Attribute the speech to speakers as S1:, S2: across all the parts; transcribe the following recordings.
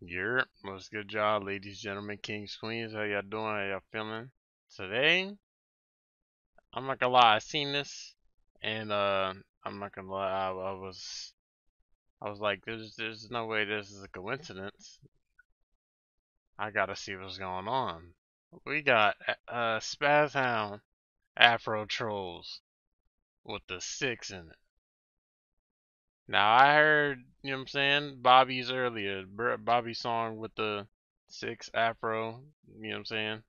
S1: Yep, what's good job, ladies, gentlemen, kings, queens? How y'all doing? How y'all feeling? Today, I'm not gonna lie, I seen this, and uh, I'm not gonna lie, I, I was, I was like, there's, there's no way this is a coincidence. I gotta see what's going on. We got uh, Spazz Hound Afro Trolls with the six in it. Now I heard, you know what I'm saying, Bobby's earlier, Bobby's song with the six afro, you know what I'm saying?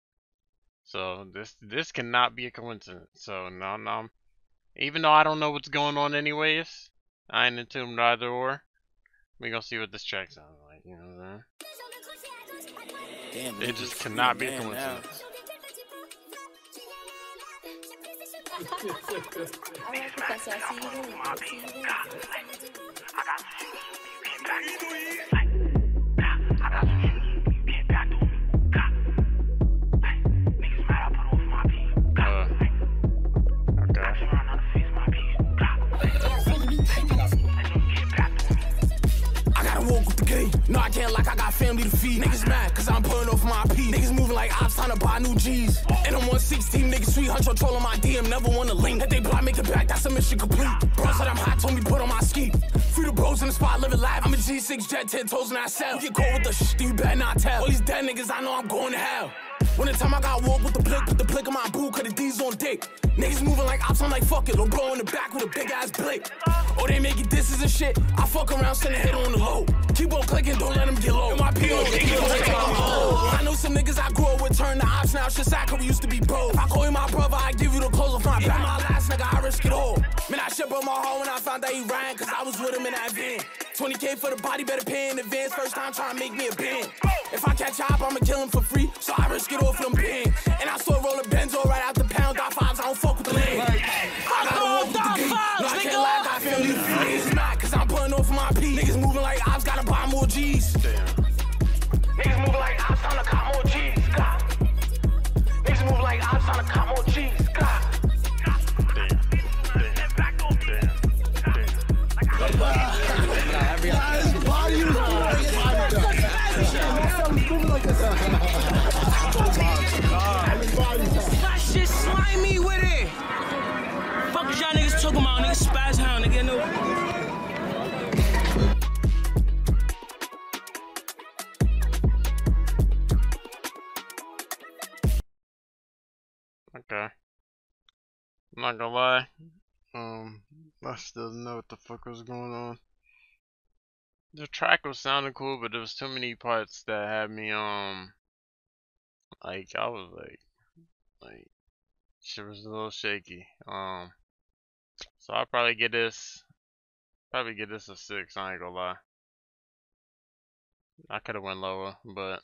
S1: So this this cannot be a coincidence. So no no even though I don't know what's going on anyways, I ain't entombed either or. We gonna see what this track sounds like, you know what I'm saying? Damn, it just cannot be a coincidence. ああ、
S2: 今年は水泳部の。
S3: No, I can't like I got family to feed. Niggas mad, cause I'm pulling off my P. Niggas moving like ops trying to buy new G's. And I'm 116, niggas sweet hunch on my DM. Never wanna link. If they block, make it back, that's a mission complete. Bro said I'm hot, told me put 26 jet, 10 toes and I sell. You get caught with the shit, you better not tell. All these dead niggas, I know I'm going to hell. When the time I got woke with the blick, with the blick of my boo, cause the D's on dick. Niggas moving like ops, I'm like fuck it. Little bro in the back with a big ass blick. Oh, they making disses and shit. I fuck around, send a hit on the low. Keep on clicking, don't let them get low. My P.O. I know some niggas I grew up with turn to ops now, shit sad, we used to be bro. If I call you my brother, I give you the clothes off my back. my last nigga, I risk it all. Shit broke my heart when I found that he ran, cause I was with him in that van. 20k for the body, better pay in advance. First time trying to make me a band. If I catch up, I'ma kill him for free. So I risk it all for them bands. And I saw roll a Benzo right out the pound. Dot fives, I don't fuck with the lane. I gotta walk with the beat. No, I can't lie, I feel Niggas mad, cause I'm putting off my P. Niggas moving like Ops, gotta buy more G's.
S1: Okay. I'm not gonna lie. Um, I still don't know what the fuck was going on. The track was sounding cool, but there was too many parts that had me, um, like, I was like, like, shit was a little shaky. Um, so I'll probably get this, probably get this a 6, I ain't gonna lie. I could've went lower, but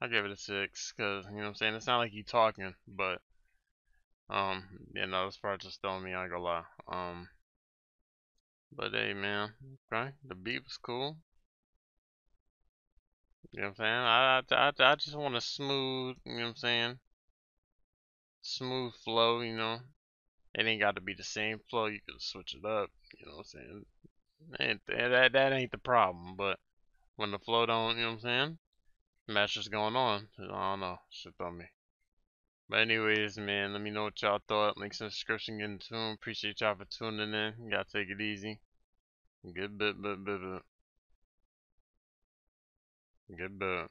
S1: I give it a 6, cause, you know what I'm saying, it's not like you talking, but um, yeah, no, this part just throwing me, I gonna lie. Um, but hey, man, okay, the beat was cool. You know what I'm saying? I, I, I just want a smooth, you know what I'm saying? Smooth flow, you know? It ain't got to be the same flow, you can switch it up, you know what I'm saying? that, that ain't the problem, but when the flow don't, you know what I'm saying? Match is going on, I don't know, shit on me. But anyways, man, let me know what y'all thought. Links in the description. Get in tune. Appreciate y'all for tuning in. You gotta take it easy. Good bit, bit, bit, bit. Good bit.